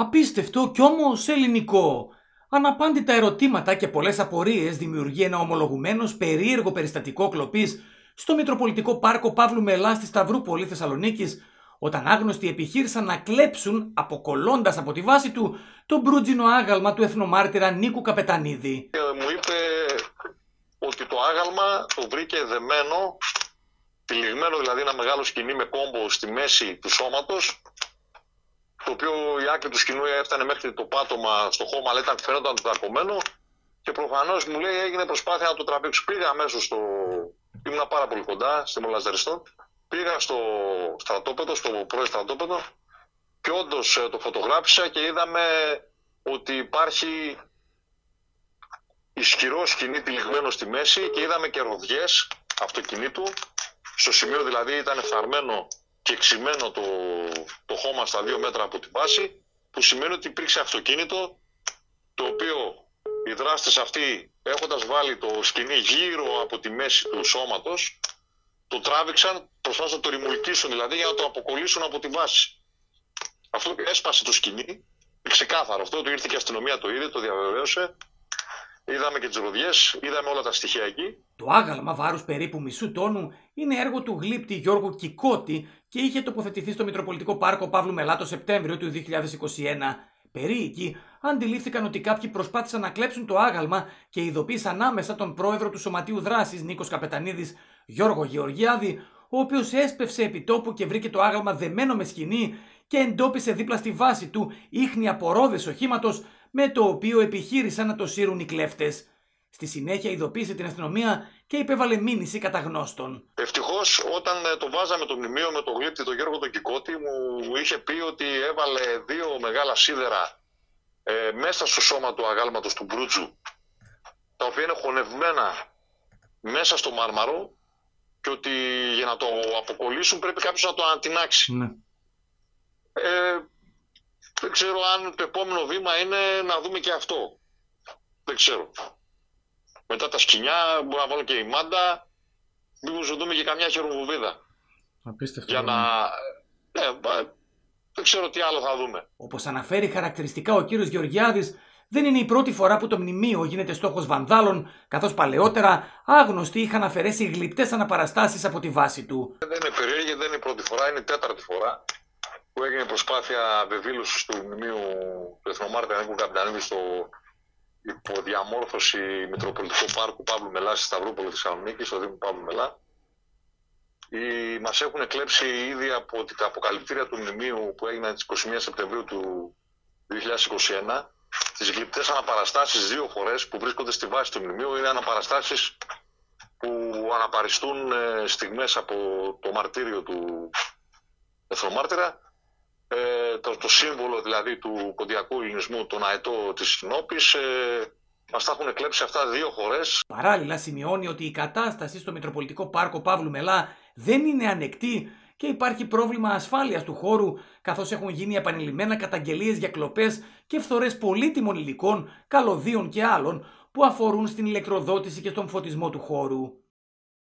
Απίστευτο κι όμως ελληνικό. Αναπάντητα ερωτήματα και πολλές απορίες δημιουργεί ένα ομολογουμένος περίεργο περιστατικό κλοπής στο Μητροπολιτικό Πάρκο Παύλου Μελά στη Σταυρούπολη Θεσσαλονίκης όταν άγνωστοι επιχείρησαν να κλέψουν, αποκολλώντας από τη βάση του, το μπρούτζινο άγαλμα του εθνομάρτυρα Νίκου Καπετανίδη. Ε, μου είπε ότι το άγαλμα το βρήκε δεμένο, τυλιγμένο δηλαδή ένα μεγάλο σκηνή με κόμπο στη μέση του σώματος, το οποίο η άκρη του σκηνού έφτανε μέχρι το πάτωμα στο χώμα, αλλά ήταν φαίνονταν το τακωμένο και προφανώς μου λέει έγινε προσπάθεια να το τραβήξω. Πήγα αμέσως στο. ήμουν πάρα πολύ κοντά, στη Μολαζαριστό. Πήγα στο στρατόπεδο, στο πρώην στρατόπεδο και όντως ε, το φωτογράφησα και είδαμε ότι υπάρχει ισχυρό σκηνή τυλιγμένο στη μέση και είδαμε και ροδιές αυτοκινήτου. Στο σημείο δηλαδή ήταν εφθαρμένο και εξημένο το, το χώμα στα δύο μέτρα από την βάση, που σημαίνει ότι υπήρξε αυτοκίνητο το οποίο οι δράστες αυτοί έχοντας βάλει το σκηνή γύρω από τη μέση του σώματος το τράβηξαν, προσπάθησαν να το ρημουλκίσουν δηλαδή για να το αποκολλήσουν από τη βάση. Αυτό έσπασε το σκηνή, ξεκάθαρο αυτό, το ήρθε και η αστυνομία το είδε, το διαβεβαίωσε. Είδαμε και τις ροδιέ, είδαμε όλα τα στοιχεία εκεί. Το άγαλμα βάρους περίπου μισού τόνου είναι έργο του γλύπτη Γιώργου Κικότη και είχε τοποθετηθεί στο Μητροπολιτικό Πάρκο Παύλου Μελά το Σεπτέμβριο του 2021. Περίοικοι αντιλήφθηκαν ότι κάποιοι προσπάθησαν να κλέψουν το άγαλμα και ειδοποίησαν άμεσα τον πρόεδρο του Σωματείου Δράσης Νίκος Καπετανίδης, Γιώργο Γεωργιάδη, ο οποίος έσπευσε επί τόπου και βρήκε το άγαλμα δεμένο με σκηνή και εντόπισε δίπλα στη βάση του ίχνη απορρόδε οχήματος με το οποίο επιχείρησαν να το σύρουν οι κλέφτες. Στη συνέχεια ειδοποίησε την αστυνομία και υπέβαλε μήνυση κατά γνώστων. Ευτυχώς, όταν ε, το βάζαμε το μνημείο με τον γλύπτη τον Γιώργο τον Κικότη, μου είχε πει ότι έβαλε δύο μεγάλα σίδερα ε, μέσα στο σώμα του αγάλματος του Μπρούτζου, τα οποία είναι χωνευμένα μέσα στο μάρμαρο και ότι για να το αποκολλήσουν πρέπει κάποιος να το ανατινάξει. Ναι. Ε, δεν ξέρω αν το επόμενο βήμα είναι να δούμε και αυτό. Δεν ξέρω. Μετά τα σκηνιά μπορώ να βάλω και η μάντα. Μήπως δούμε και καμιά χεροβουβίδα. Απίστευτο. Για να... Ναι, δεν ξέρω τι άλλο θα δούμε. Όπως αναφέρει χαρακτηριστικά ο κύριος Γεωργιάδης, δεν είναι η πρώτη φορά που το μνημείο γίνεται στόχος βανδάλων, καθώς παλαιότερα άγνωστοι είχαν αφαιρέσει γλυπτές αναπαραστάσεις από τη βάση του. Δεν είναι περίεργη, δεν είναι η πρώτη φορά, είναι η τέταρτη φορά που έγινε προσπάθεια βεβήλωσης του μνημείου του Εθνομάρτη Νίκου Καπιτανίδη στο υποδιαμόρφωση Μητροπολιτικού Πάρκου Παύλου Μελά στη Σταυρούπολη Θεσσαλονίκη, στο Δήμο Παύλου Μελά. Οι, μας έχουν κλέψει ήδη από τα αποκαλυπτήρια του μνημείου που έγιναν τις 21 Σεπτεμβρίου του 2021 τις γλυπτές αναπαραστάσεις δύο φορές που βρίσκονται στη βάση του μνημείου είναι αναπαραστάσεις που αναπαριστούν ε, στιγμές από το μαρτύριο του Εθνομάρτυρα ε, το, το σύμβολο δηλαδή του κοντιακού ελληνισμού, τον αετό της Συνόπης, ε, μας τα έχουν κλέψει αυτά δύο φορές. Παράλληλα σημειώνει ότι η κατάσταση στο Μητροπολιτικό Πάρκο Παύλου Μελά δεν είναι ανεκτή και υπάρχει πρόβλημα ασφάλειας του χώρου καθώς έχουν γίνει επανειλημμένα καταγγελίες για κλοπές και φθορές πολύτιμων υλικών, καλωδίων και άλλων που αφορούν στην ηλεκτροδότηση και στον φωτισμό του χώρου.